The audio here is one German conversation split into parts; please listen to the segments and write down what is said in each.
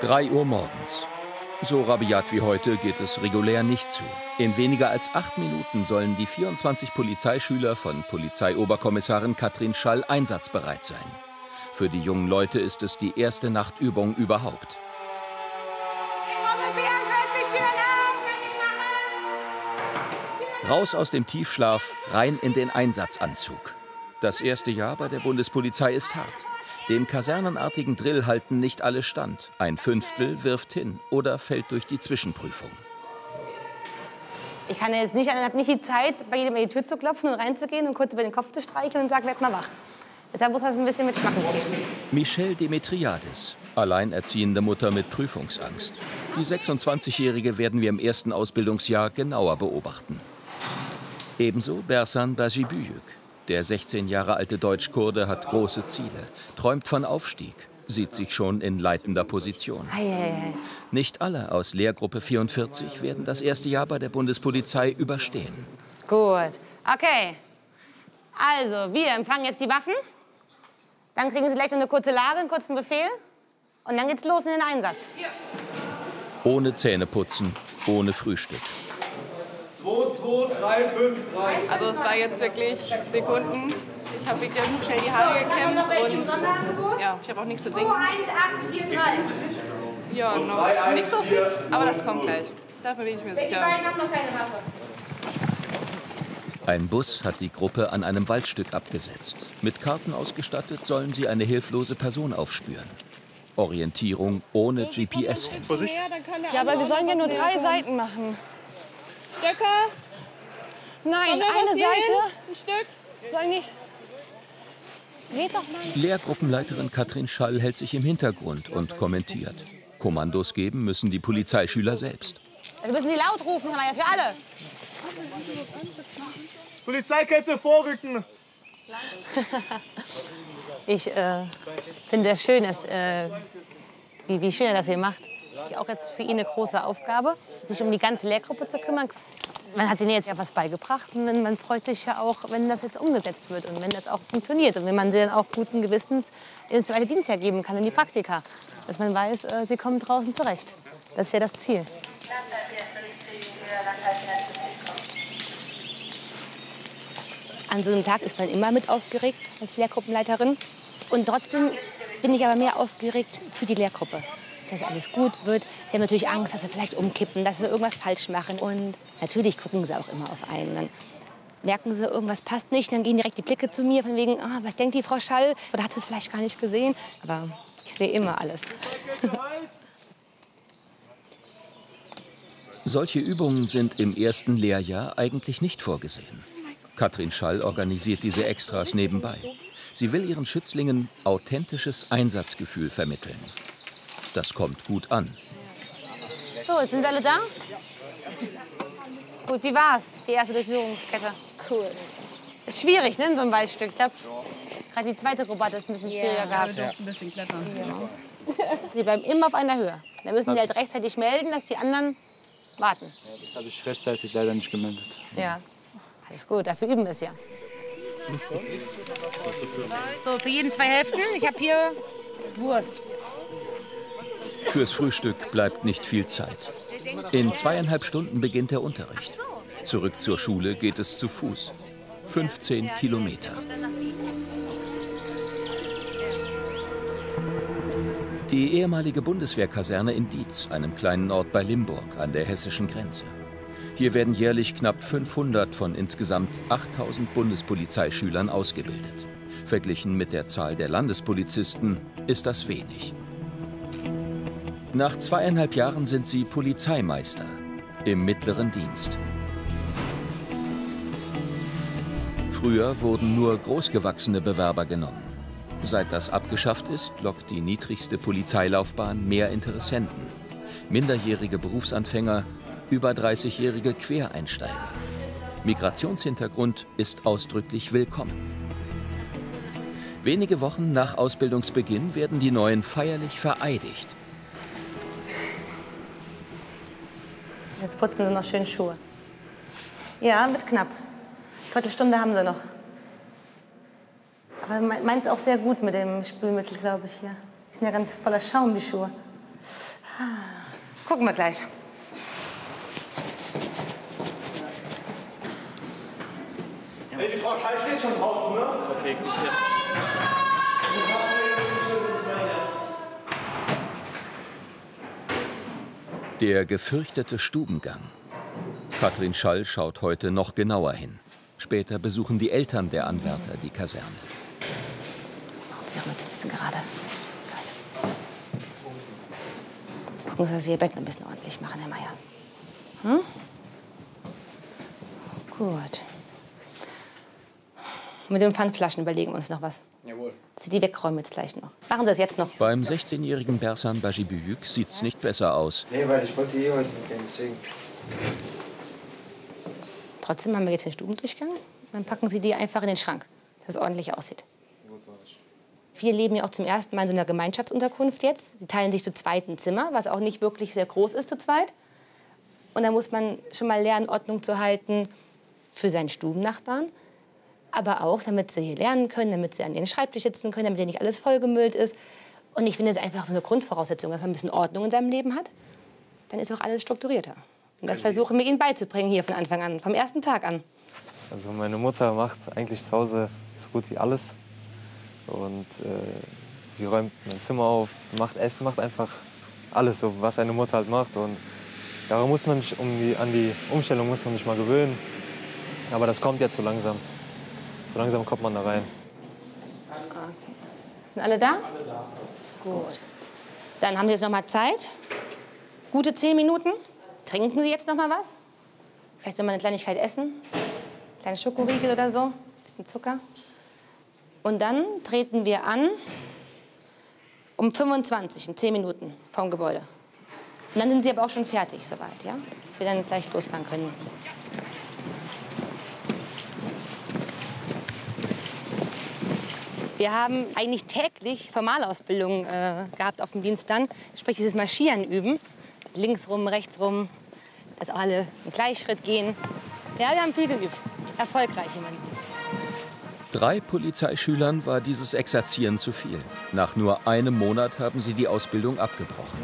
3 Uhr morgens. So rabiat wie heute geht es regulär nicht zu. In weniger als acht Minuten sollen die 24 Polizeischüler von Polizeioberkommissarin Katrin Schall einsatzbereit sein. Für die jungen Leute ist es die erste Nachtübung überhaupt. Raus aus dem Tiefschlaf, rein in den Einsatzanzug. Das erste Jahr bei der Bundespolizei ist hart. Dem kasernenartigen Drill halten nicht alle stand. Ein Fünftel wirft hin oder fällt durch die Zwischenprüfung. Ich kann jetzt nicht, ich habe nicht die Zeit, bei jedem in die Tür zu klopfen und reinzugehen und kurz über den Kopf zu streicheln und sagen, werd mal wach. Deshalb muss das ein bisschen mit Schmackes gehen. Michelle Demetriades, alleinerziehende Mutter mit Prüfungsangst. Die 26-Jährige werden wir im ersten Ausbildungsjahr genauer beobachten. Ebenso Bersan Bajibüyük. Der 16 Jahre alte Deutschkurde hat große Ziele, träumt von Aufstieg, sieht sich schon in leitender Position. Nicht alle aus Lehrgruppe 44 werden das erste Jahr bei der Bundespolizei überstehen. Gut. Okay. Also, wir empfangen jetzt die Waffen. Dann kriegen Sie gleich noch eine kurze Lage, einen kurzen Befehl. Und dann geht's los in den Einsatz. Ohne Zähneputzen, ohne Frühstück. 2, 2, 3, 5, 3. Also es war jetzt wirklich Sekunden. Ich habe wirklich schnell die Haare gekämmt und ja, ich habe auch nichts zu trinken. 1843. Ja, noch nicht so fit, aber das kommt gleich. Dafür bin ich mir sicher. beiden haben noch keine Waffe. Ein Bus hat die Gruppe an einem Waldstück abgesetzt. Mit Karten ausgestattet sollen sie eine hilflose Person aufspüren. Orientierung ohne GPS-Handy. Ja, aber wir sollen ja nur drei Seiten machen. Stöcker, Nein, eine Seite hin? ein Stück. soll nicht. Geht doch mal. Lehrgruppenleiterin Katrin Schall hält sich im Hintergrund und kommentiert. Kommandos geben müssen die Polizeischüler selbst. Das müssen Sie laut rufen, aber ja für alle. Polizeikette vorrücken. Ich äh, finde es schön, dass, äh, wie, wie schön er das hier macht. Auch jetzt für ihn eine große Aufgabe, sich um die ganze Lehrgruppe zu kümmern. Man hat ihnen jetzt ja was beigebracht und man- man freut sich ja auch, wenn das jetzt umgesetzt wird und wenn das auch funktioniert und wenn man sie dann auch guten Gewissens ins zweite Dienstjahr geben kann, in die Praktika. Dass man weiß, äh, sie kommen draußen zurecht. Das ist ja das Ziel. An so einem Tag ist man immer mit aufgeregt als Lehrgruppenleiterin. Und trotzdem bin ich aber mehr aufgeregt für die Lehrgruppe. Dass alles gut wird. Die haben natürlich Angst, dass sie vielleicht umkippen, dass sie irgendwas falsch machen. Und natürlich gucken sie auch immer auf einen. Dann merken sie, irgendwas passt nicht. Dann gehen direkt die Blicke zu mir von wegen, ah, was denkt die Frau Schall? Oder hat sie es vielleicht gar nicht gesehen? Aber ich sehe immer alles. Solche Übungen sind im ersten Lehrjahr eigentlich nicht vorgesehen. Katrin Schall organisiert diese Extras nebenbei. Sie will ihren Schützlingen authentisches Einsatzgefühl vermitteln. Das kommt gut an. So, jetzt sind sie alle da? Gut, wie war's, die erste Durchführungskette? Cool. Ist schwierig, ne, in so einem Waldstück. Ich glaube, gerade die zweite Gruppe hat es ein bisschen schwieriger gehabt. ein bisschen klettern. Sie bleiben immer auf einer Höhe. Dann müssen die halt rechtzeitig melden, dass die anderen warten. Das habe ich rechtzeitig leider nicht gemeldet. Ja. Alles gut, dafür üben wir es ja. So, für jeden zwei Hälften. Ich habe hier Wurst. Fürs Frühstück bleibt nicht viel Zeit. In zweieinhalb Stunden beginnt der Unterricht. Zurück zur Schule geht es zu Fuß. 15 Kilometer. Die ehemalige Bundeswehrkaserne in Dietz, einem kleinen Ort bei Limburg an der hessischen Grenze. Hier werden jährlich knapp 500 von insgesamt 8000 Bundespolizeischülern ausgebildet. Verglichen mit der Zahl der Landespolizisten ist das wenig. Nach zweieinhalb Jahren sind sie Polizeimeister im mittleren Dienst. Früher wurden nur großgewachsene Bewerber genommen. Seit das abgeschafft ist, lockt die niedrigste Polizeilaufbahn mehr Interessenten. Minderjährige Berufsanfänger, über 30-jährige Quereinsteiger. Migrationshintergrund ist ausdrücklich willkommen. Wenige Wochen nach Ausbildungsbeginn werden die Neuen feierlich vereidigt. Jetzt putzen sie noch schön Schuhe. Ja, wird knapp. Viertelstunde haben sie noch. Aber me- meint's auch sehr gut mit dem Spülmittel, glaube ich, hier. Die sind ja ganz voller Schaum, die Schuhe. Gucken wir gleich. Hey, die Frau Schall steht schon draußen, ne? Okay, gut. Der gefürchtete Stubengang. Katrin Schall schaut heute noch genauer hin. Später besuchen die Eltern der Anwärter die Kaserne. Machen Sie auch mal zu bisschen gerade. Gucken Sie, dass Sie Ihr Bett ein bisschen ordentlich machen, Herr Meier. Hm? Gut. Mit den Pfandflaschen überlegen wir uns noch was. Jawohl. Dass Sie die wegräumen jetzt gleich noch. Machen Sie das jetzt noch. Beim 16-jährigen Bersan Bajibüyük sieht's nicht besser aus. Nee, weil ich wollte eh heute mitgehen, deswegen. Trotzdem haben wir jetzt den Stubendurchgang. Dann packen Sie die einfach in den Schrank, dass es ordentlich aussieht. Viele leben ja auch zum ersten Mal in so einer Gemeinschaftsunterkunft jetzt. Sie teilen sich zu zweit ein Zimmer, was auch nicht wirklich sehr groß ist zu zweit. Und da muss man schon mal lernen, Ordnung zu halten für seinen Stubennachbarn. Aber auch, damit sie hier lernen können, damit sie an den Schreibtisch sitzen können, damit hier nicht alles vollgemüllt ist. Und ich finde es einfach so eine Grundvoraussetzung, dass man ein bisschen Ordnung in seinem Leben hat. Dann ist auch alles strukturierter. Und das versuchen wir ihnen beizubringen hier von Anfang an, vom ersten Tag an. Also meine Mutter macht eigentlich zu Hause so gut wie alles. Und äh, sie räumt mein Zimmer auf, macht Essen, macht einfach alles so, was eine Mutter halt macht. Und daran muss man sich, um die, an die Umstellung muss man sich mal gewöhnen. Aber das kommt jetzt so langsam. So langsam kommt man da rein. Sind alle da? Alle da. Gut. Dann haben Sie jetzt noch mal Zeit. Gute zehn Minuten. Trinken Sie jetzt noch mal was? Vielleicht noch mal eine Kleinigkeit essen? Kleine Schokoriegel oder so? Bisschen Zucker. Und dann treten wir an um 25, in 10 Minuten vom Gebäude. Und dann sind Sie aber auch schon fertig soweit, ja? Dass wir dann gleich losfahren können. Wir haben eigentlich täglich Formalausbildung äh, gehabt auf dem Dienstplan. Sprich, dieses Marschieren üben. Links rum, rechts rum, dass alle im Gleichschritt gehen. Ja, wir haben viel geübt. Erfolgreich, wie man sieht. Drei Polizeischülern war dieses Exerzieren zu viel. Nach nur einem Monat haben sie die Ausbildung abgebrochen.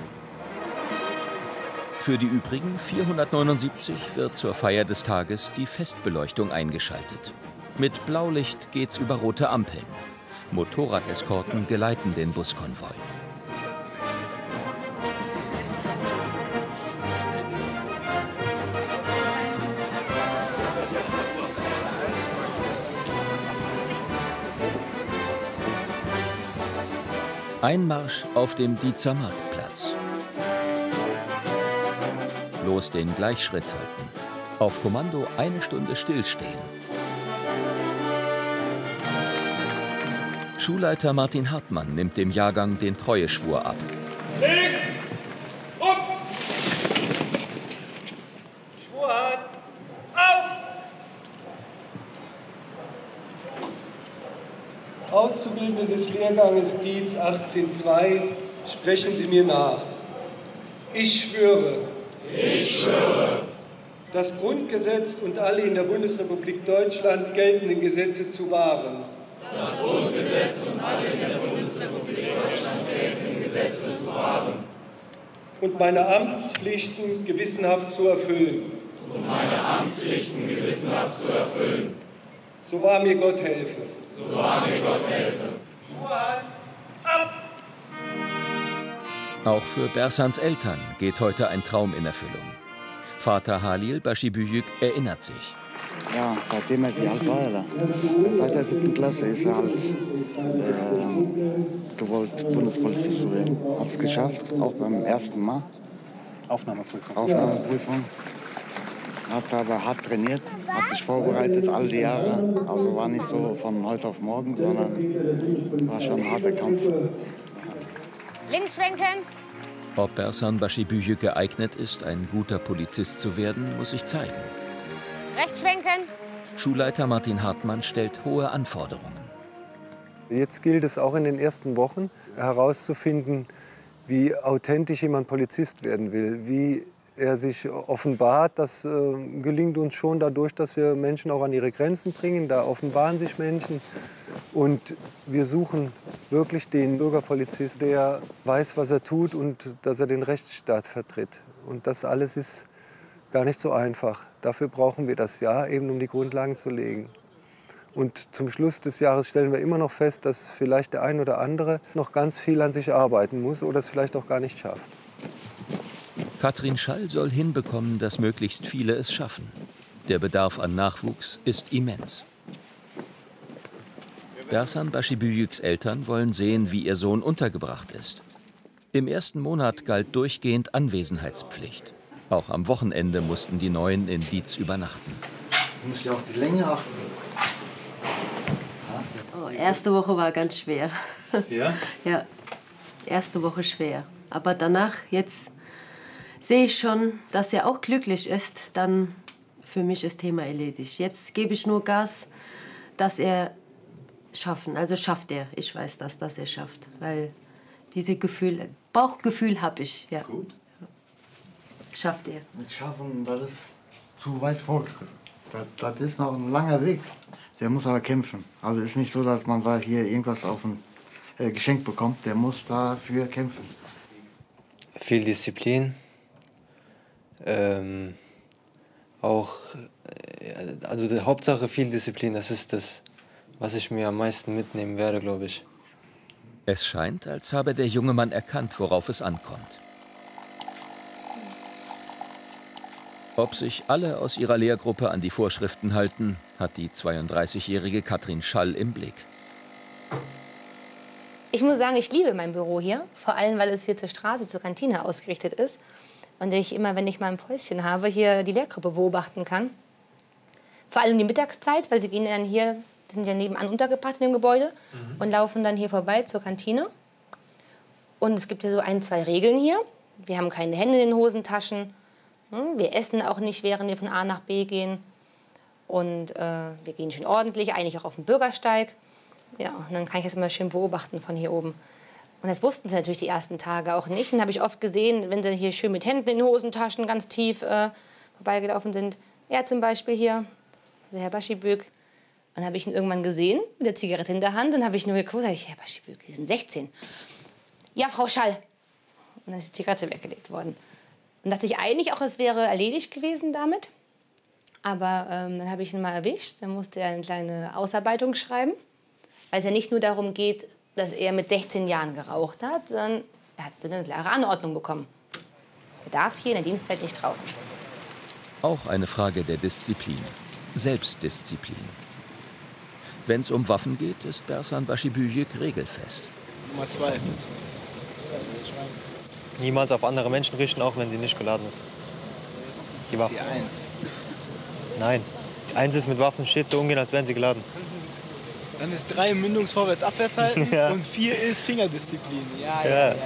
Für die übrigen 479 wird zur Feier des Tages die Festbeleuchtung eingeschaltet. Mit Blaulicht geht's über rote Ampeln. Motorradeskorten geleiten den Buskonvoi. Einmarsch auf dem Diezer Marktplatz. Bloß den Gleichschritt halten. Auf Kommando eine Stunde stillstehen. Schulleiter Martin Hartmann nimmt dem Jahrgang den Treueschwur ab. Leg! Um! Schwur hat! Auf! Auszubildende des Lehrganges Dietz 18.2, sprechen Sie mir nach. Ich schwöre. Ich schwöre. Das Grundgesetz und alle in der Bundesrepublik Deutschland geltenden Gesetze zu wahren. Das Grundgesetz und alle in der Bundesrepublik Deutschland geltenden Gesetze zu wahren Und meine Amtspflichten gewissenhaft zu erfüllen. und meine Amtspflichten gewissenhaft zu erfüllen. So wahr mir Gott helfe. So wahr mir Gott helfe. Auch für Bersans Eltern geht heute ein Traum in Erfüllung. Vater Halil Bashibüyük erinnert sich. Ja, seitdem er wie alt war er da? Seit der siebten Klasse ist er halt äh, gewollt, Bundespolizist zu werden. Hat es geschafft, auch beim ersten Mal. Aufnahmeprüfung. Aufnahmeprüfung. Hat aber hart trainiert, hat sich vorbereitet all die Jahre. Also war nicht so von heute auf morgen, sondern war schon ein harter Kampf. Links schwenken. Ob Bersan Bashibüyük geeignet ist, ein guter Polizist zu werden, muss sich zeigen. Rechts schwenken. Schulleiter Martin Hartmann stellt hohe Anforderungen. Jetzt gilt es auch in den ersten Wochen herauszufinden, wie authentisch jemand Polizist werden will, wie er sich offenbart, das äh, gelingt uns schon dadurch, dass wir Menschen auch an ihre Grenzen bringen. Da offenbaren sich Menschen. Und wir suchen wirklich den Bürgerpolizist, der weiß, was er tut und dass er den Rechtsstaat vertritt. Und das alles ist gar nicht so einfach. Dafür brauchen wir das Jahr, eben um die Grundlagen zu legen. Und zum Schluss des Jahres stellen wir immer noch fest, dass vielleicht der ein oder andere noch ganz viel an sich arbeiten muss oder es vielleicht auch gar nicht schafft. Katrin Schall soll hinbekommen, dass möglichst viele es schaffen. Der Bedarf an Nachwuchs ist immens. Bersan Başibüyüks Eltern wollen sehen, wie ihr Sohn untergebracht ist. Im ersten Monat galt durchgehend Anwesenheitspflicht. Auch am Wochenende mussten die Neuen in Dietz übernachten. Du musst ja auf die Länge achten. Oh, erste Woche war ganz schwer. Ja? Ja, erste Woche schwer. Aber danach, jetzt sehe ich schon, dass er auch glücklich ist. Dann für mich ist Thema erledigt. Jetzt gebe ich nur Gas, dass er schaffen. Also schafft er. Ich weiß das, dass er schafft. Weil diese Gefühl, Bauchgefühl habe ich. Ja. Gut. Schafft er. Mit Schaffen, das ist zu weit vorgegriffen. Das, das ist noch ein langer Weg. Der muss aber kämpfen. Also ist nicht so, dass man da hier irgendwas auf ein äh, Geschenk bekommt. Der muss dafür kämpfen. Viel Disziplin. Ähm, auch, äh, also die Hauptsache viel Disziplin, das ist das, was ich mir am meisten mitnehmen werde, glaube ich. Es scheint, als habe der junge Mann erkannt, worauf es ankommt. Ob sich alle aus ihrer Lehrgruppe an die Vorschriften halten, hat die 32-jährige Katrin Schall im Blick. Ich muss sagen, ich liebe mein Büro hier. Vor allem, weil es hier zur Straße, zur Kantine ausgerichtet ist. Und ich immer, wenn ich mal ein Päuschen habe, hier die Lehrgruppe beobachten kann. Vor allem die Mittagszeit, weil sie gehen dann hier, die sind ja nebenan untergebracht in dem Gebäude und laufen dann hier vorbei zur Kantine. Und es gibt ja so ein, zwei Regeln hier. Wir haben keine Hände in den Hosentaschen. Hm, Wir essen auch nicht, während wir von A nach B gehen. Und äh, wir gehen schön ordentlich, eigentlich auch auf den Bürgersteig. Ja, und dann kann ich das immer schön beobachten von hier oben. Und das wussten sie natürlich die ersten Tage auch nicht. Und habe ich oft gesehen, wenn sie hier schön mit Händen in Hosentaschen ganz tief äh, vorbeigelaufen sind. Er zum Beispiel hier, der Herr Baschibük. Und dann habe ich ihn irgendwann gesehen, mit der Zigarette in der Hand. Und habe ich nur geguckt, ich, Herr Baschibük, Sie sind 16. Ja, Frau Schall. Und dann ist die Zigarette weggelegt worden. Und dachte ich eigentlich auch, es wäre erledigt gewesen damit. Aber ähm, dann habe ich ihn mal erwischt. Dann musste er eine kleine Ausarbeitung schreiben. Weil es ja nicht nur darum geht, dass er mit 16 Jahren geraucht hat, sondern er hat eine klare Anordnung bekommen. Er darf hier in der Dienstzeit nicht rauchen. Auch eine Frage der Disziplin. Selbstdisziplin. Wenn es um Waffen geht, ist Bersan Başibüyük regelfest. Nummer zwei. Niemals auf andere Menschen richten, auch wenn sie nicht geladen ist. Die Waffe. Die eins. Nein. Eins ist mit Waffen, steht so umgehen, als wären sie geladen. Dann ist drei Mündungsvorwärts-Abwärts halten Ja. und vier ist Fingerdisziplin. Ja, ja, Ja. ja. ja, ja, ja.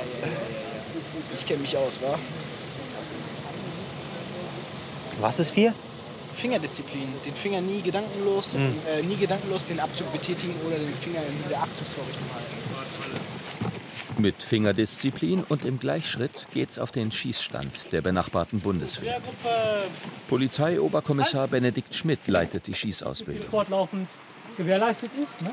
Ich kenne mich aus, wa? Was ist vier? Fingerdisziplin. Den Finger nie gedankenlos, Mhm. äh, nie gedankenlos den Abzug betätigen oder den Finger in der Abzugsvorrichtung halten. Mit Fingerdisziplin und im Gleichschritt geht's auf den Schießstand der benachbarten Bundeswehr. Polizeioberkommissar Benedikt Schmidt leitet die Schießausbildung. fortlaufend gewährleistet ist. Ne?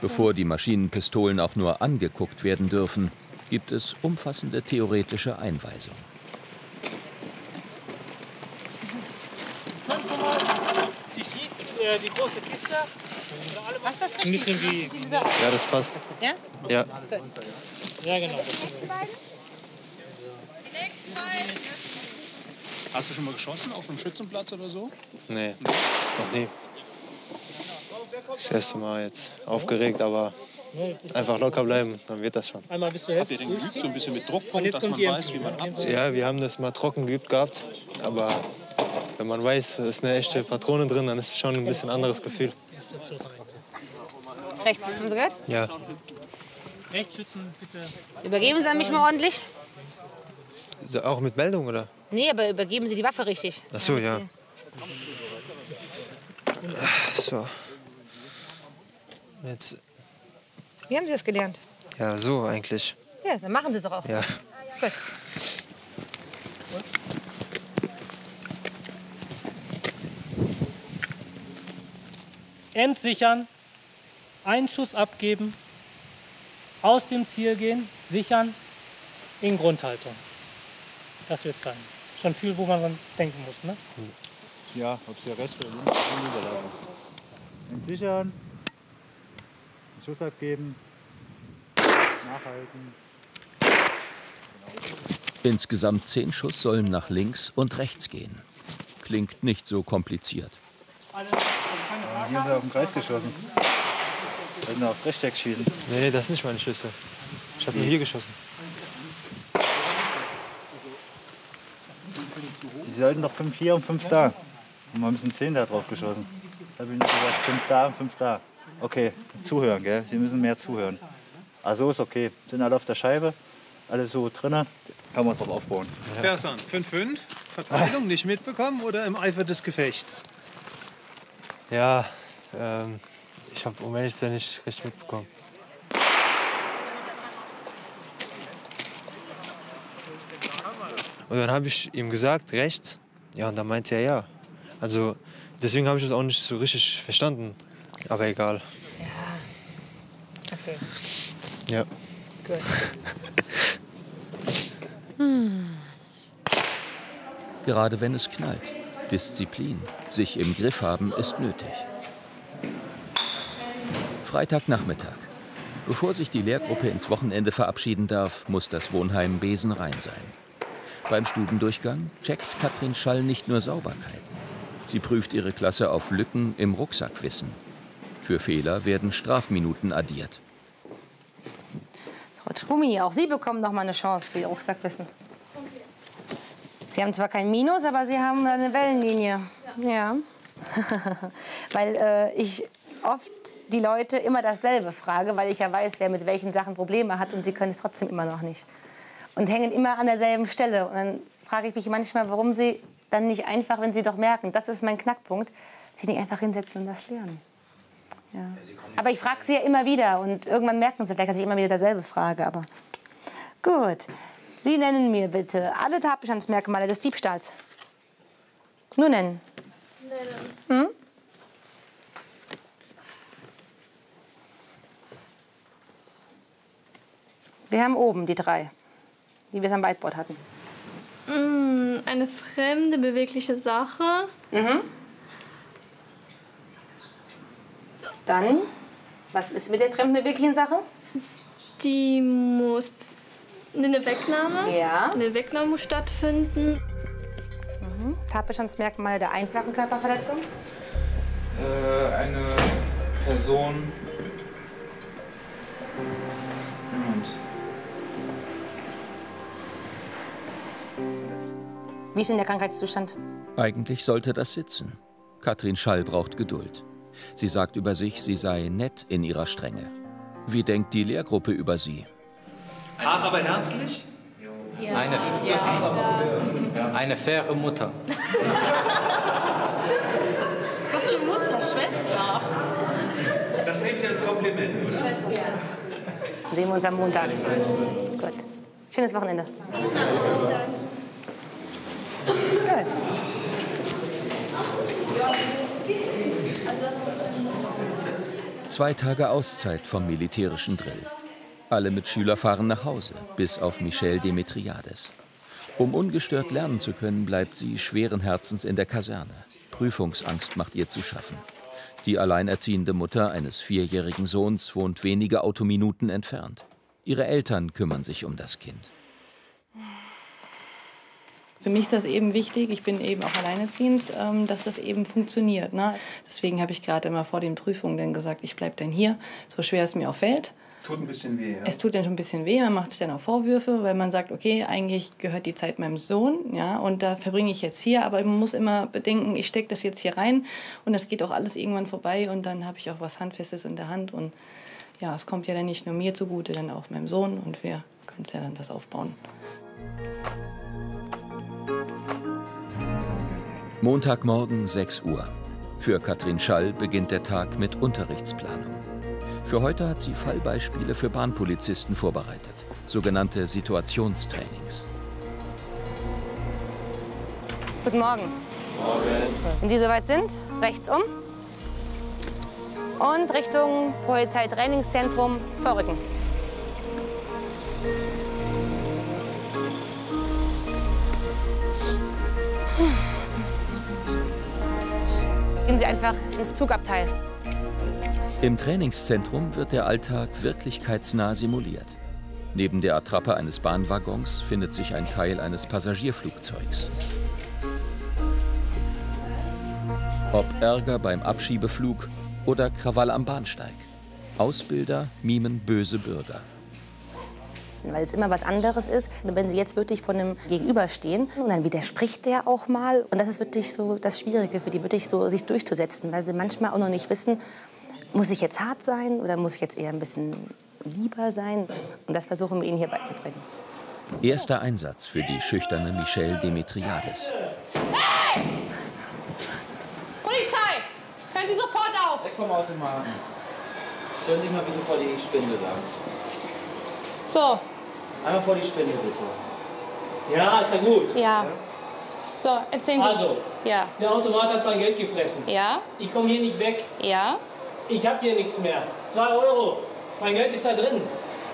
Bevor die Maschinenpistolen auch nur angeguckt werden dürfen, gibt es umfassende theoretische Einweisung. Die, Schie äh, die große Kiste. Was ist das Ein bisschen wie. Ja, das passt. Ja? Ja. Gut. Ja, genau. Hast du schon mal geschossen auf einem Schützenplatz oder so? Nee, noch nie. Das erste Mal jetzt aufgeregt, aber einfach locker bleiben, dann wird das schon. Einmal bis zur Habt Hälfte. ihr denn geübt, so ein bisschen mit Druckpunkt, dass man weiß, wie man abzieht? Ja, wir haben das mal trocken geübt gehabt, aber wenn man weiß, da ist eine echte Patrone drin, dann ist es schon ein bisschen anderes Gefühl rechts. Haben Sie gehört? Ja. Rechts schützen, bitte. Übergeben Sie mich mal ordentlich. So, auch mit Meldung, oder? Nee, aber übergeben Sie die Waffe richtig. Ach so, ja. So. Jetzt. Wie haben Sie das gelernt? Ja, so eigentlich. Ja, dann machen Sie es doch auch so. Ja. Gut. Entsichern einen Schuss abgeben, aus dem Ziel gehen, sichern, in Grundhaltung. Das wird sein. Schon viel, wo man dran denken muss. Ne? Ja, ob sie rechts oder links niederlassen. Entsichern, einen Schuss abgeben, nachhalten. Insgesamt zehn Schuss sollen nach links und rechts gehen. Klingt nicht so kompliziert. Hier haben wir auf den Kreis geschossen. Sollten wir aufs Rechteck schießen. Nee, das sind nicht meine Schüsse. Ich habe nur hier geschossen. Sie sollten doch fünf hier und fünf da. Und wir haben ein zehn da drauf geschossen. Da habe ich gesagt, fünf da und fünf da. Okay, zuhören, gell? Sie müssen mehr zuhören. Also ist okay. Sind alle auf der Scheibe, alle so drinnen. Kann man drauf aufbauen. Persan, 5-5, Verteilung nicht mitbekommen oder im Eifer des Gefechts? Ja, ähm, ich habe um ehrlich zu sein nicht richtig mitbekommen. Und dann habe ich ihm gesagt, rechts. Ja, und dann meinte er ja. Also deswegen habe ich das auch nicht so richtig verstanden. Aber egal. Okay. Ja. Gut. Hm. Gerade wenn es knallt. Disziplin, sich im Griff haben, ist nötig. Freitagnachmittag. Bevor sich die Lehrgruppe ins Wochenende verabschieden darf, muss das Wohnheim besenrein sein. Beim Stubendurchgang checkt Katrin Schall nicht nur Sauberkeit. Sie prüft ihre Klasse auf Lücken im Rucksackwissen. Für Fehler werden Strafminuten addiert. Frau Trumi, auch Sie bekommen noch mal eine Chance für Ihr Rucksackwissen. Sie haben zwar kein Minus, aber Sie haben eine Wellenlinie. Ja. weil äh, ich oft die Leute immer dasselbe frage, weil ich ja weiß, wer mit welchen Sachen Probleme hat und sie können es trotzdem immer noch nicht. Und hängen immer an derselben Stelle. Und dann frage ich mich manchmal, warum sie dann nicht einfach, wenn sie doch merken, das ist mein Knackpunkt, sich nicht einfach hinsetzen und das lernen. Ja. Aber ich frage sie ja immer wieder und irgendwann merken sie vielleicht, dass ich immer wieder dasselbe frage. Aber gut. Sie nennen mir bitte alle Tatbestandsmerkmale des Diebstahls. Nur nennen. Hm? Wir haben oben die drei, die wir es am Whiteboard hatten. Mm, eine fremde, bewegliche Sache. Mhm. Dann, was ist mit der fremden, beweglichen Sache? Die muss eine Wegnahme. Ja. Eine Wegnahme muss stattfinden. Mhm. Der einfachen Körperverletzung. Äh, eine Person. Wie ist denn der Krankheitszustand? Eigentlich sollte das sitzen. Katrin Schall braucht Geduld. Sie sagt über sich, sie sei nett in ihrer Strenge. Wie denkt die Lehrgruppe über sie? Hart, aber herzlich? Eine, eine faire Mutter. Was für Mutter, Schwester. Das nehmen Sie als Kompliment, oder? Sehen wir uns am Montag. Gut. Schönes Wochenende. Gut. Zwei Tage Auszeit vom militärischen Drill. Alle Mitschüler fahren nach Hause, bis auf Michelle Demetriades. Um ungestört lernen zu können, bleibt sie schweren Herzens in der Kaserne. Prüfungsangst macht ihr zu schaffen. Die alleinerziehende Mutter eines vierjährigen Sohns wohnt wenige Autominuten entfernt. Ihre Eltern kümmern sich um das Kind. Für mich ist das eben wichtig, ich bin eben auch alleinerziehend, ähm, dass das eben funktioniert. Ne? Deswegen habe ich gerade immer vor den Prüfungen dann gesagt, ich bleibe dann hier, so schwer es mir auch fällt. Tut ein bisschen weh, ja? Es tut dann schon ein bisschen weh, man macht sich dann auch Vorwürfe, weil man sagt, okay, eigentlich gehört die Zeit meinem Sohn, ja, und da verbringe ich jetzt hier, aber man muss immer bedenken, ich stecke das jetzt hier rein und das geht auch alles irgendwann vorbei und dann habe ich auch was Handfestes in der Hand und ja, es kommt ja dann nicht nur mir zugute, dann auch meinem Sohn und wir können es ja dann was aufbauen. Montagmorgen 6 Uhr. Für Katrin Schall beginnt der Tag mit Unterrichtsplanung. Für heute hat sie Fallbeispiele für Bahnpolizisten vorbereitet, sogenannte Situationstrainings. Guten Morgen. Morgen. Wenn Sie soweit sind, rechts um. Und Richtung Polizeitrainingszentrum vorrücken. Sie einfach ins Zugabteil. Im Trainingszentrum wird der Alltag wirklichkeitsnah simuliert. Neben der Attrappe eines Bahnwaggons findet sich ein Teil eines Passagierflugzeugs. Ob Ärger beim Abschiebeflug oder Krawall am Bahnsteig. Ausbilder mimen böse Bürger. Weil es immer was anderes ist, wenn sie jetzt wirklich von einem Gegenüber stehen und dann widerspricht der auch mal. Und das ist wirklich so das Schwierige für die, wirklich so sich durchzusetzen, weil sie manchmal auch noch nicht wissen, muss ich jetzt hart sein oder muss ich jetzt eher ein bisschen lieber sein? Und das versuchen wir ihnen hier beizubringen. Erster Einsatz für die schüchterne Michelle Demetriades. Hey! Polizei! Hören Sie sofort auf! Ich komme aus dem Magen. Stellen Sie sich mal bitte vor die Spinde da. So. Einmal vor die Spinde, bitte. Ja, ist ja gut. Ja. So, erzählen Sie. Also, ja. der Automat hat mein Geld gefressen. Ja. Ich komme hier nicht weg. Ja. Ich habe hier nichts mehr. Zwei Euro. Mein Geld ist da drin.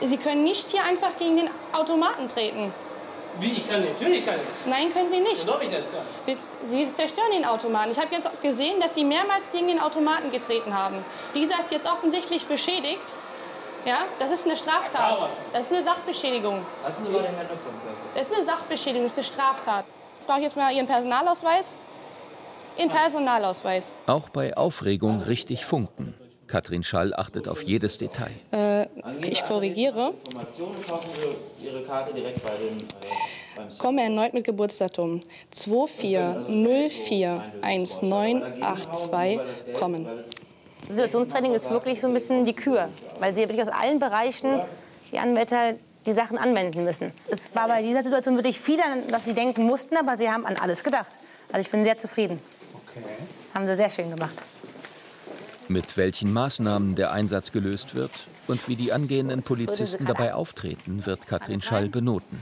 Sie können nicht hier einfach gegen den Automaten treten. Wie? Ich kann natürlich kann ich. Nein, können Sie nicht. Glaube ich das kann. Sie zerstören den Automaten. Ich habe jetzt gesehen, dass Sie mehrmals gegen den Automaten getreten haben. Dieser ist jetzt offensichtlich beschädigt. Ja, das ist eine Straftat. Das ist eine Sachbeschädigung. Das ist eine Sachbeschädigung, das ist eine Straftat. Ich brauche jetzt mal Ihren Personalausweis. Ihren Personalausweis. Auch bei Aufregung richtig funken. Katrin Schall achtet auf jedes Detail. Äh, ich korrigiere. Informationen kaufen Sie Ihre Karte direkt bei den, beim Komme erneut mit Geburtsdatum 24041982 kommen. Situationstraining ist wirklich so ein bisschen die Kür, weil sie wirklich aus allen Bereichen die Anwärter die Sachen anwenden müssen. Es war bei dieser Situation wirklich viel, an was sie denken mussten, aber sie haben an alles gedacht. Also ich bin sehr zufrieden. Haben sie sehr schön gemacht. Mit welchen Maßnahmen der Einsatz gelöst wird und wie die angehenden Polizisten dabei auftreten, wird Katrin Schall benoten.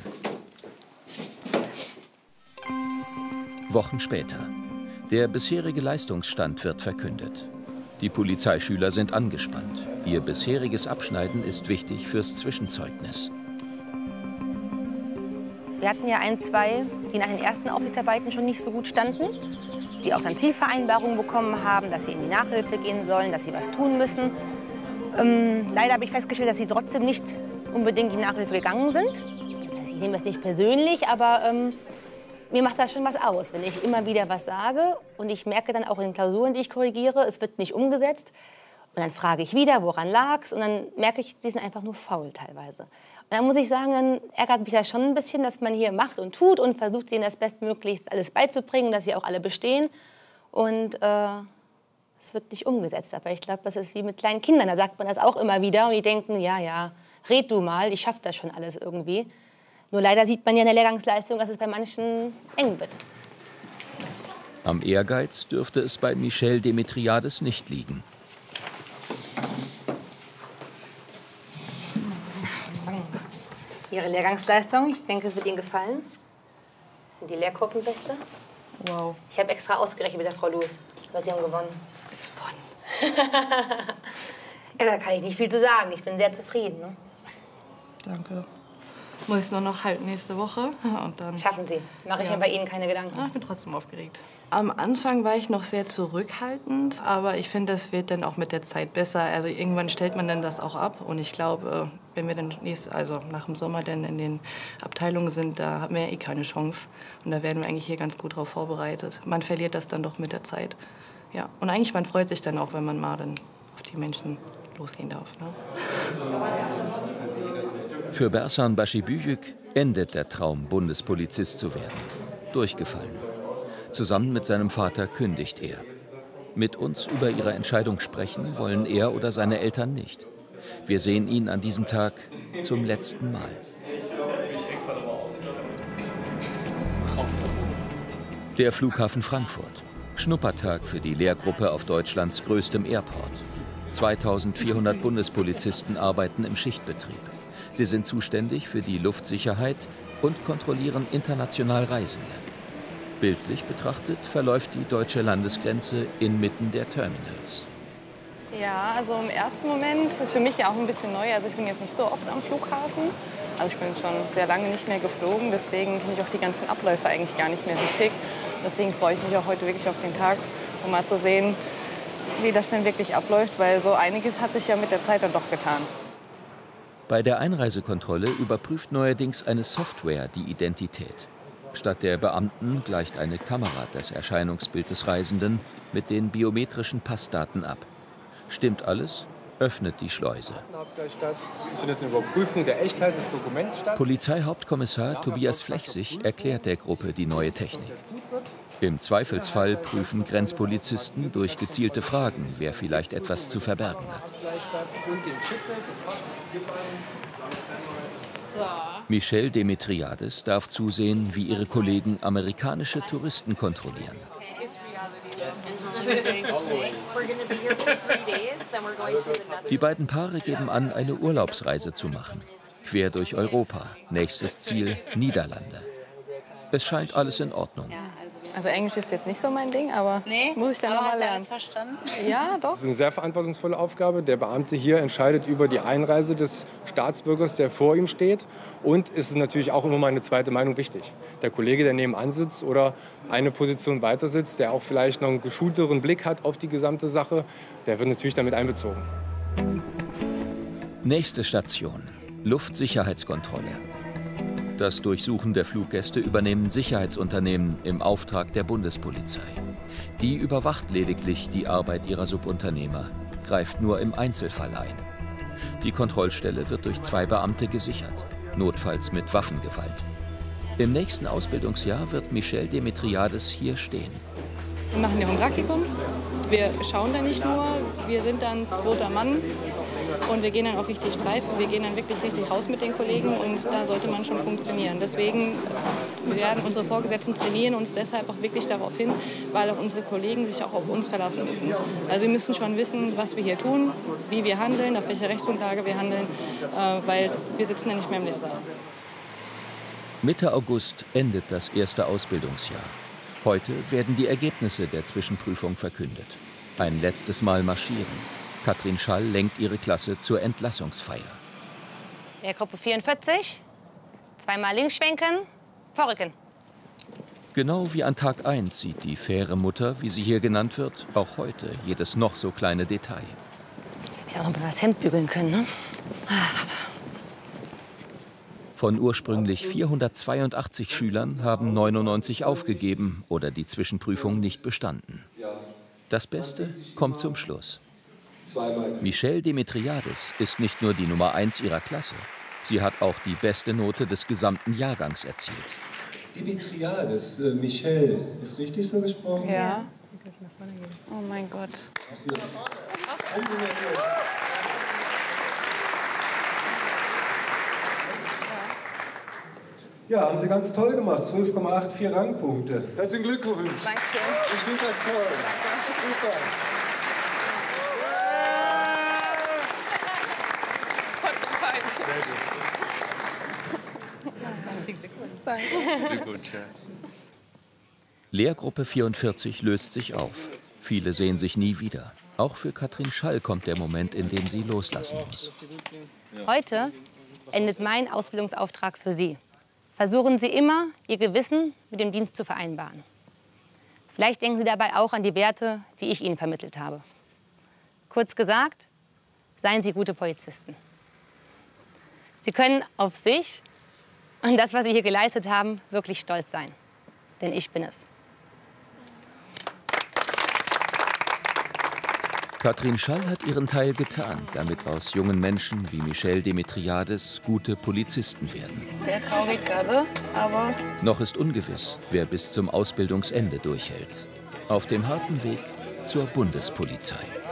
Wochen später. Der bisherige Leistungsstand wird verkündet. Die Polizeischüler sind angespannt. Ihr bisheriges Abschneiden ist wichtig fürs Zwischenzeugnis. Wir hatten ja ein, zwei, die nach den ersten Aufsichtsarbeiten schon nicht so gut standen, die auch dann Zielvereinbarungen bekommen haben, dass sie in die Nachhilfe gehen sollen, dass sie was tun müssen. Ähm, leider habe ich festgestellt, dass sie trotzdem nicht unbedingt in die Nachhilfe gegangen sind. Ich nehme das nicht persönlich, aber ähm, mir macht das schon was aus, wenn ich immer wieder was sage und ich merke dann auch in den Klausuren, die ich korrigiere, es wird nicht umgesetzt. Und dann frage ich wieder, woran lag's? Und dann merke ich, die sind einfach nur faul teilweise. Und dann muss ich sagen, dann ärgert mich das schon ein bisschen, dass man hier macht und tut und versucht, ihnen das bestmöglichst alles beizubringen, dass sie auch alle bestehen. Und äh, es wird nicht umgesetzt. Aber ich glaube, das ist wie mit kleinen Kindern. Da sagt man das auch immer wieder und die denken, ja, ja, red du mal, ich schaffe das schon alles irgendwie. Nur leider sieht man ja in der Lehrgangsleistung, dass es bei manchen eng wird. Am Ehrgeiz dürfte es bei Michelle Demetriades nicht liegen. Ihre Lehrgangsleistung, ich denke, es wird Ihnen gefallen. Das sind die Lehrgruppenbeste. Wow. Ich habe extra ausgerechnet mit der Frau Luz, weil Sie haben gewonnen. Gewonnen? ja, da kann ich nicht viel zu sagen. Ich bin sehr zufrieden. Ne? Danke. Muss ich nur noch halt nächste Woche und dann. Schaffen Sie. Mache ich mir bei Ihnen keine Gedanken. Ah, ich bin trotzdem aufgeregt. Am Anfang war ich noch sehr zurückhaltend, aber ich finde, das wird dann auch mit der Zeit besser. Also irgendwann stellt man dann das auch ab und ich glaube, wenn wir dann nächst, also nach dem Sommer dann in den Abteilungen sind, da haben wir ja eh keine Chance und da werden wir eigentlich hier ganz gut drauf vorbereitet. Man verliert das dann doch mit der Zeit. Ja, und eigentlich man freut sich dann auch, wenn man mal dann auf die Menschen losgehen darf. Ne? Für Bersan Başibüyük endet der Traum, Bundespolizist zu werden. Durchgefallen. Zusammen mit seinem Vater kündigt er. Mit uns über ihre Entscheidung sprechen wollen er oder seine Eltern nicht. Wir sehen ihn an diesem Tag zum letzten Mal. Der Flughafen Frankfurt. Schnuppertag für die Lehrgruppe auf Deutschlands größtem Airport. 2400 Bundespolizisten arbeiten im Schichtbetrieb. Sie sind zuständig für die Luftsicherheit und kontrollieren international Reisende. Bildlich betrachtet verläuft die deutsche Landesgrenze inmitten der Terminals. Ja, also im ersten Moment ist für mich ja auch ein bisschen neu. Also ich bin jetzt nicht so oft am Flughafen. Also ich bin schon sehr lange nicht mehr geflogen, deswegen kenne ich auch die ganzen Abläufe eigentlich gar nicht mehr richtig. Deswegen freue ich mich auch heute wirklich auf den Tag, um mal zu sehen, wie das denn wirklich abläuft, weil so einiges hat sich ja mit der Zeit dann doch getan. Bei der Einreisekontrolle überprüft neuerdings eine Software die Identität. Statt der Beamten gleicht eine Kamera das Erscheinungsbild des Reisenden mit den biometrischen Passdaten ab. Stimmt alles, öffnet die Schleuse. Es findet eine Überprüfung der Echtheit des Dokuments statt. Polizeihauptkommissar Tobias Flechsig erklärt der Gruppe die neue Technik. Im Zweifelsfall prüfen Grenzpolizisten durch gezielte Fragen, wer vielleicht etwas zu verbergen hat. Michelle Demetriades darf zusehen, wie ihre Kollegen amerikanische Touristen kontrollieren. Die beiden Paare geben an, eine Urlaubsreise zu machen. Quer durch Europa. Nächstes Ziel Niederlande. Es scheint alles in Ordnung. Also Englisch ist jetzt nicht so mein Ding, aber muss ich dann noch mal lernen. verstanden? Ja, doch. Das ist eine sehr verantwortungsvolle Aufgabe. Der Beamte hier entscheidet über die Einreise des Staatsbürgers, der vor ihm steht. Und es ist natürlich auch immer mal eine zweite Meinung wichtig. Der Kollege, der nebenan sitzt oder eine Position weiter sitzt, der auch vielleicht noch einen geschulteren Blick hat auf die gesamte Sache, der wird natürlich damit einbezogen. Nächste Station. Luftsicherheitskontrolle. Das Durchsuchen der Fluggäste übernehmen Sicherheitsunternehmen im Auftrag der Bundespolizei. Die überwacht lediglich die Arbeit ihrer Subunternehmer, greift nur im Einzelfall ein. Die Kontrollstelle wird durch zwei Beamte gesichert, notfalls mit Waffengewalt. Im nächsten Ausbildungsjahr wird Michelle Demetriades hier stehen. Wir machen ja ein Praktikum. Wir schauen da nicht nur, wir sind dann zweiter Mann und wir gehen dann auch richtig streifen. Wir gehen dann wirklich richtig raus mit den Kollegen und da sollte man schon funktionieren. Deswegen werden unsere Vorgesetzten trainieren uns deshalb auch wirklich darauf hin, weil auch unsere Kollegen sich auch auf uns verlassen müssen. Also wir müssen schon wissen, was wir hier tun, wie wir handeln, auf welche Rechtsgrundlage wir handeln, äh, weil wir sitzen ja nicht mehr im Lehrsaal. Mitte August endet das erste Ausbildungsjahr. Heute werden die Ergebnisse der Zwischenprüfung verkündet. Ein letztes Mal marschieren. Katrin Schall lenkt ihre Klasse zur Entlassungsfeier. Lehrgruppe 44. Zweimal links schwenken, vorrücken. Genau wie an Tag 1 sieht die faire Mutter, wie sie hier genannt wird, auch heute jedes noch so kleine Detail. Hätte auch mal das Hemd bügeln können, ne? Von ursprünglich 482 Schülern haben 99 aufgegeben oder die Zwischenprüfung nicht bestanden. Das Beste kommt zum Schluss. Michelle Demetriades ist nicht nur die Nummer 1 ihrer Klasse. Sie hat auch die beste Note des gesamten Jahrgangs erzielt. Dimitriades, äh, Michelle, ist richtig so gesprochen? Ja. Oh mein Gott. Ja, haben Sie ganz toll gemacht. 12,84 Rangpunkte. Herzlichen Glückwunsch. Dankeschön. Ich finde das toll. Super. Glückwunsch. Lehrgruppe 44 löst sich auf. Viele sehen sich nie wieder. Auch für Katrin Schall kommt der Moment, in dem sie loslassen muss. Heute endet mein Ausbildungsauftrag für Sie. Versuchen Sie immer, Ihr Gewissen mit dem Dienst zu vereinbaren. Vielleicht denken Sie dabei auch an die Werte, die ich Ihnen vermittelt habe. Kurz gesagt, seien Sie gute Polizisten. Sie können auf sich und das, was Sie hier geleistet haben, wirklich stolz sein. Denn ich bin es. Katrin Schall hat ihren Teil getan, damit aus jungen Menschen wie Michelle Demetriades gute Polizisten werden. Sehr traurig gerade, aber Noch ist ungewiss, wer bis zum Ausbildungsende durchhält. Auf dem harten Weg zur Bundespolizei.